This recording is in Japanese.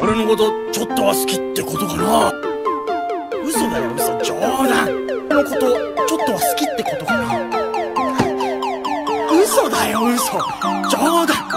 俺のことちょっとは好きってことかな？嘘だよ嘘。冗談。俺のことちょっとは好きってことかな？嘘だよ嘘。冗談。冗談